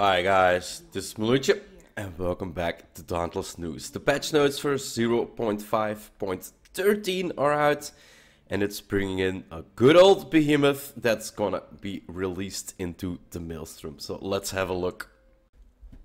Hi guys, this is Mloentje and welcome back to Dauntless News. The patch notes for 0.5.13 are out and it's bringing in a good old behemoth that's gonna be released into the Maelstrom. So let's have a look.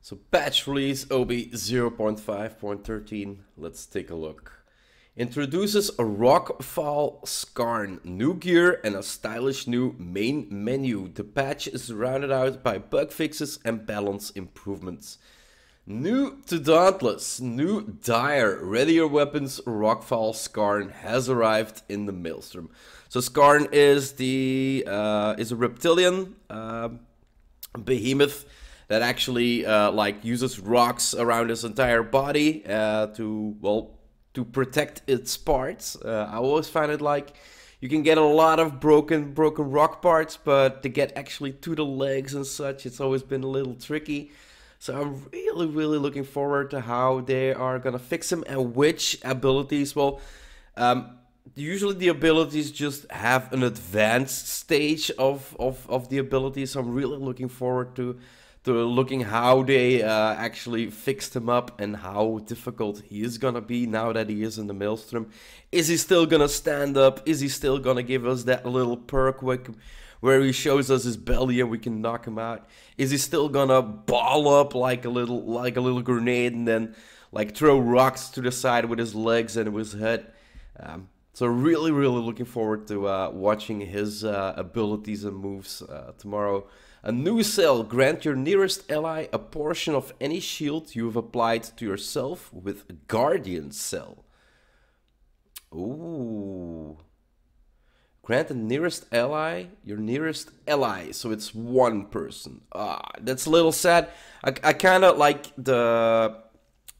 So patch release OB 0.5.13, let's take a look introduces a Rockfall Skarn, new gear and a stylish new main menu. The patch is rounded out by bug fixes and balance improvements. New to Dauntless, new Dire, readier weapons, Rockfall Skarn has arrived in the Maelstrom. So Skarn is the uh, is a reptilian uh, behemoth that actually uh, like uses rocks around his entire body uh, to well to protect its parts. Uh, I always find it like you can get a lot of broken broken rock parts, but to get actually to the legs and such, it's always been a little tricky. So I'm really, really looking forward to how they are gonna fix him and which abilities. Well, um, usually the abilities just have an advanced stage of, of, of the abilities. So I'm really looking forward to to looking how they uh, actually fixed him up and how difficult he is gonna be now that he is in the maelstrom. Is he still gonna stand up? Is he still gonna give us that little perk where, where he shows us his belly and we can knock him out? Is he still gonna ball up like a little like a little grenade and then like throw rocks to the side with his legs and with his head? Um, so really, really looking forward to uh, watching his uh, abilities and moves uh, tomorrow. A new cell. Grant your nearest ally a portion of any shield you have applied to yourself with a Guardian Cell. Ooh. Grant the nearest ally, your nearest ally, so it's one person. Ah, that's a little sad. I, I kind of like the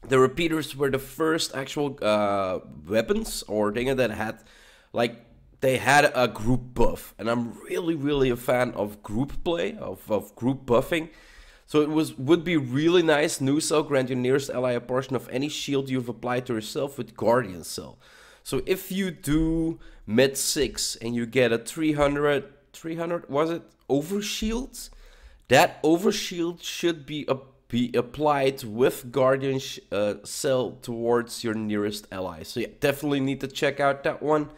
the repeaters were the first actual uh, weapons or thing that had like they had a group buff, and I'm really, really a fan of group play, of, of group buffing. So it was would be really nice. New cell grant your nearest ally a portion of any shield you've applied to yourself with Guardian Cell. So if you do mid 6 and you get a 300, 300 was it, overshield? That over shield should be, a, be applied with Guardian uh, Cell towards your nearest ally. So yeah, definitely need to check out that one.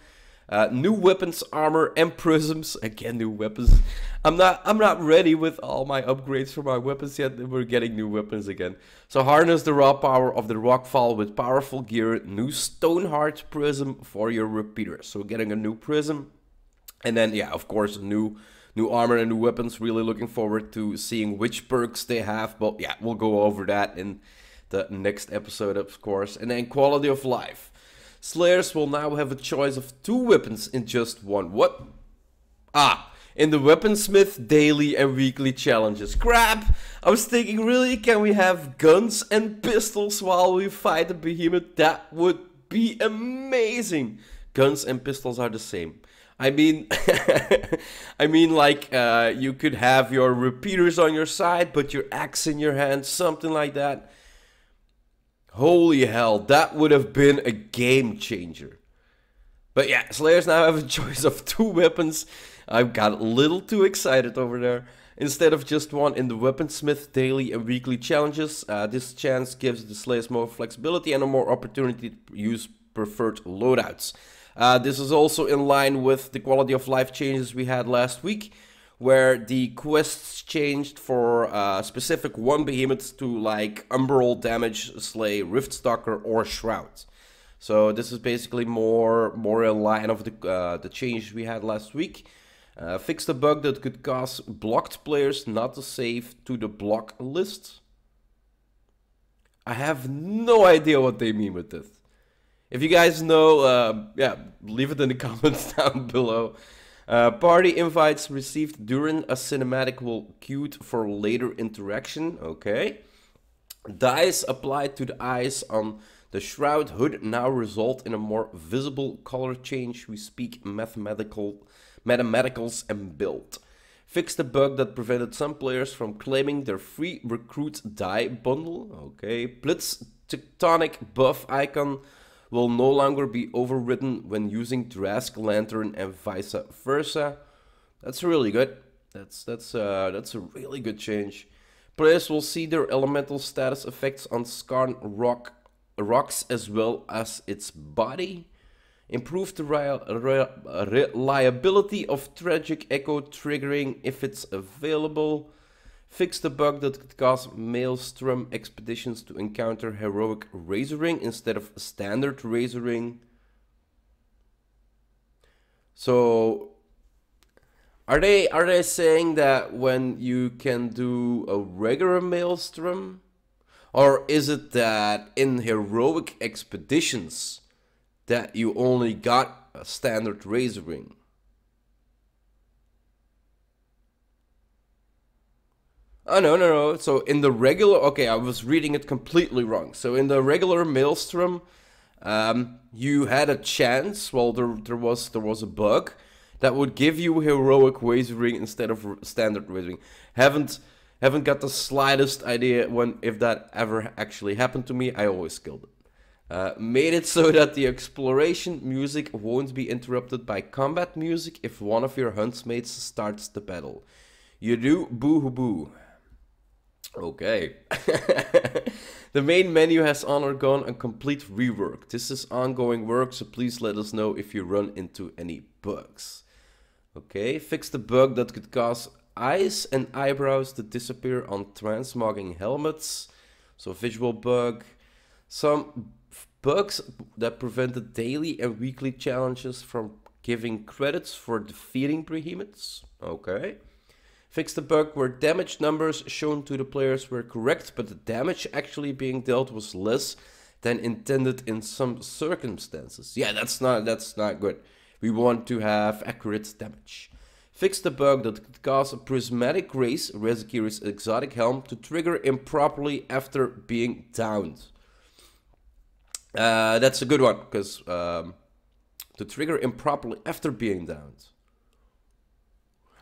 Uh, new weapons, armor, and prisms. Again, new weapons. I'm not I'm not ready with all my upgrades for my weapons yet. We're getting new weapons again. So harness the raw power of the Rockfall with powerful gear. New Stoneheart prism for your repeater. So getting a new prism. And then, yeah, of course, new new armor and new weapons. Really looking forward to seeing which perks they have. But yeah, we'll go over that in the next episode, of course. And then quality of life. Slayers will now have a choice of two weapons in just one. What? Ah, in the Weaponsmith daily and weekly challenges. Crap! I was thinking, really, can we have guns and pistols while we fight the behemoth? That would be amazing! Guns and pistols are the same. I mean, I mean, like, uh, you could have your repeaters on your side, but your axe in your hand, something like that. Holy hell, that would have been a game changer. But yeah, Slayers now have a choice of two weapons. I got a little too excited over there. Instead of just one in the Weaponsmith daily and weekly challenges, uh, this chance gives the Slayers more flexibility and a more opportunity to use preferred loadouts. Uh, this is also in line with the quality of life changes we had last week where the quests changed for uh, specific one behemoths to like Umbral Damage, Slay, Riftstalker, or Shroud. So this is basically more more in line of the uh, the changes we had last week. Uh, fixed a bug that could cause blocked players not to save to the block list. I have no idea what they mean with this. If you guys know, uh, yeah, leave it in the comments down below. Uh, party invites received during a cinematic will queued for later interaction. Okay. Dyes applied to the eyes on the shroud hood now result in a more visible color change. We speak mathematical mathematicals and build. Fix the bug that prevented some players from claiming their free recruit dye bundle. Okay. Blitz tectonic buff icon will no longer be overridden when using Drask Lantern and vice versa. That's really good. That's that's uh, that's a really good change. Players will see their elemental status effects on Skarn rock, rocks as well as its body. Improve the reliability of Tragic Echo triggering if it's available. Fix the bug that could cause Maelstrom expeditions to encounter heroic Razorwing instead of standard Razorwing. So are they are they saying that when you can do a regular Maelstrom? Or is it that in heroic expeditions that you only got a standard Razorwing? Oh, no, no, no. So in the regular... Okay, I was reading it completely wrong. So in the regular Maelstrom, um, you had a chance. Well, there, there was there was a bug that would give you heroic Razorwing instead of standard Razorwing. Haven't haven't got the slightest idea when if that ever actually happened to me. I always killed it. Uh, made it so that the exploration music won't be interrupted by combat music if one of your huntsmates starts the battle. You do boo hoo boo. Okay. the main menu has undergone a complete rework. This is ongoing work, so please let us know if you run into any bugs. Okay, fix the bug that could cause eyes and eyebrows to disappear on transmogging helmets. So visual bug. Some bugs that prevented daily and weekly challenges from giving credits for defeating behemoths. Okay. Fix the bug where damage numbers shown to the players were correct, but the damage actually being dealt was less than intended in some circumstances. Yeah, that's not that's not good. We want to have accurate damage. Fix the bug that could cause a Prismatic Grace, Rezakiri's exotic helm, to trigger improperly after being downed. Uh, that's a good one, because um, to trigger improperly after being downed.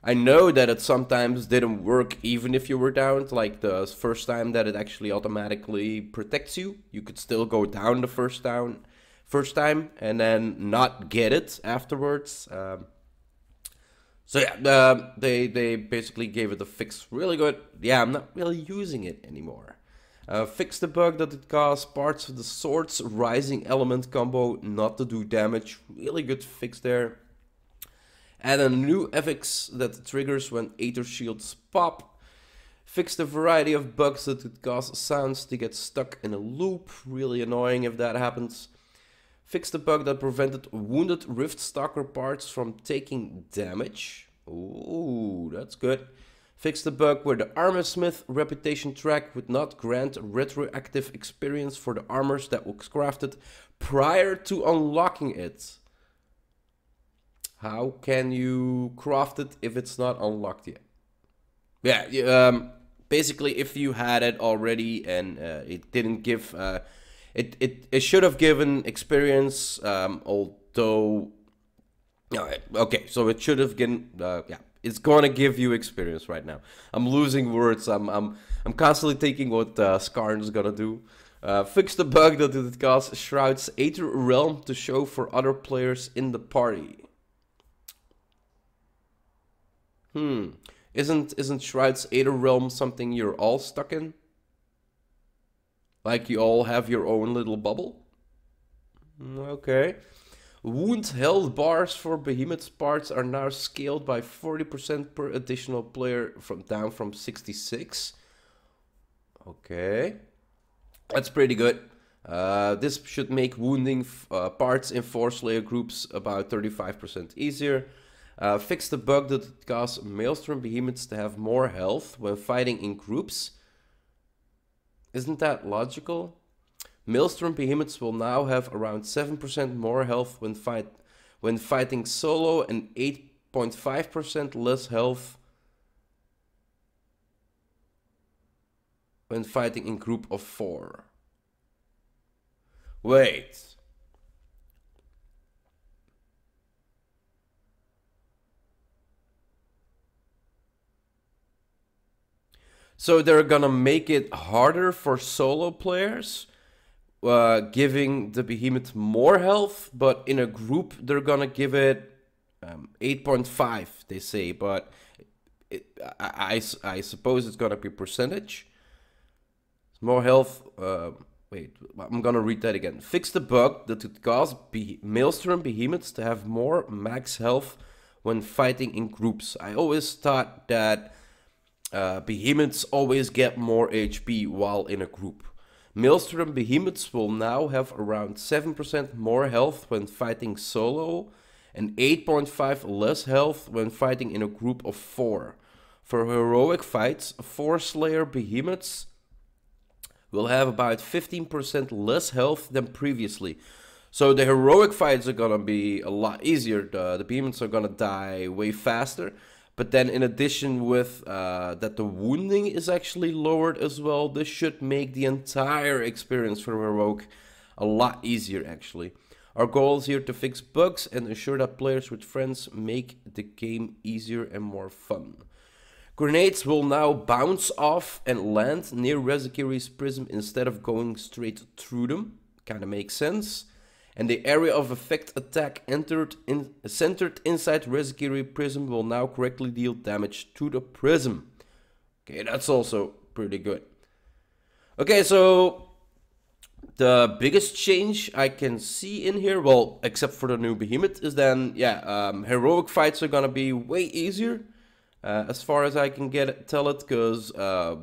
I know that it sometimes didn't work even if you were down. Like the first time that it actually automatically protects you, you could still go down the first down, first time, and then not get it afterwards. Um, so yeah, uh, they they basically gave it a fix. Really good. Yeah, I'm not really using it anymore. Uh, fix the bug that it caused parts of the swords rising element combo not to do damage. Really good fix there. Add a new FX that triggers when Aether Shields pop. Fix the variety of bugs that could cause sounds to get stuck in a loop. Really annoying if that happens. Fix the bug that prevented wounded Rift Stalker parts from taking damage. Ooh, that's good. Fix the bug where the Armor Smith reputation track would not grant retroactive experience for the armors that was crafted prior to unlocking it. How can you craft it if it's not unlocked yet? Yeah, um, basically, if you had it already and uh, it didn't give, uh, it, it it should have given experience. Um, although, okay, so it should have given. Uh, yeah, it's gonna give you experience right now. I'm losing words. I'm I'm I'm constantly thinking what uh, is gonna do. Uh, fix the bug that it causes Shroud's Aether Realm to show for other players in the party. Hmm. Isn't isn't Shroud's Aether Realm something you're all stuck in? Like you all have your own little bubble? Hmm, okay. Wound health bars for Behemoth's parts are now scaled by 40% per additional player from down from 66. Okay. That's pretty good. Uh, this should make wounding uh, parts in 4 Slayer groups about 35% easier. Uh, fix the bug that caused Maelstrom Behemoths to have more health when fighting in groups. Isn't that logical? Maelstrom Behemoths will now have around 7% more health when, fight, when fighting solo and 8.5% less health when fighting in group of 4. Wait. So they're gonna make it harder for solo players, uh, giving the behemoth more health, but in a group they're gonna give it um, 8.5, they say, but it, I, I, I suppose it's gonna be percentage. More health. Uh, wait, I'm gonna read that again. Fix the bug that could cause Be- Maelstrom behemoths to have more max health when fighting in groups. I always thought that uh, behemoths always get more HP while in a group. Maelstrom behemoths will now have around 7% more health when fighting solo and 8.5 less health when fighting in a group of 4. For heroic fights, 4 Slayer behemoths will have about 15% less health than previously. So the heroic fights are gonna be a lot easier. The, the behemoths are gonna die way faster. But then in addition with uh, that the wounding is actually lowered as well, this should make the entire experience for Heroic a lot easier actually. Our goal is here to fix bugs and ensure that players with friends make the game easier and more fun. Grenades will now bounce off and land near Rezakiri's prism instead of going straight through them. Kinda makes sense and the area of effect attack entered in, centered inside Rezakiri Prism will now correctly deal damage to the Prism. Okay, that's also pretty good. Okay, so the biggest change I can see in here, well, except for the new Behemoth, is then, yeah, um, heroic fights are gonna be way easier, uh, as far as I can get it, tell it, because uh,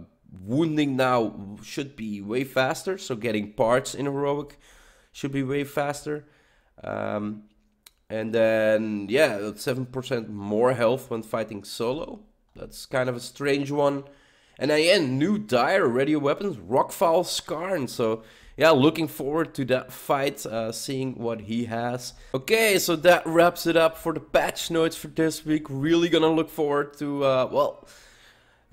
wounding now should be way faster, so getting parts in heroic should be way faster. Um, and then, yeah, 7% more health when fighting solo. That's kind of a strange one. And again, new dire radio weapons, Rockfall Skarn. So, yeah, looking forward to that fight, uh, seeing what he has. Okay, so that wraps it up for the patch notes for this week. Really gonna look forward to, uh, well,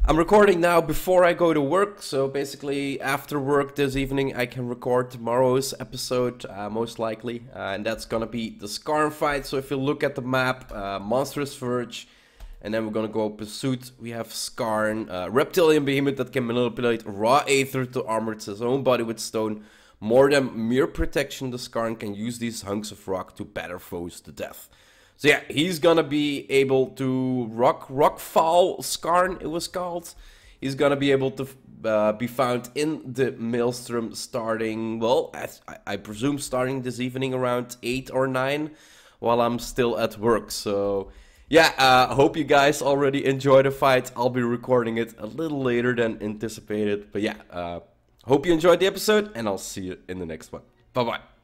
I'm recording now before I go to work, so basically after work this evening I can record tomorrow's episode, uh, most likely, uh, and that's gonna be the Skarn fight. So if you look at the map, uh, Monstrous Verge, and then we're gonna go Pursuit, we have Skarn, uh, Reptilian Behemoth that can manipulate raw aether to armor its own body with stone. More than mere protection, the Skarn can use these hunks of rock to batter foes to death. So yeah, he's gonna be able to rock rock rockfall skarn it was called. He's gonna be able to uh, be found in the maelstrom starting well, as I, presume starting this evening around eight or nine, while I'm still at work. So yeah, I uh, hope you guys already enjoyed the fight. I'll be recording it a little later than anticipated, but yeah, uh, hope you enjoyed the episode, and I'll see you in the next one. Bye bye.